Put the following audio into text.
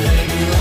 lady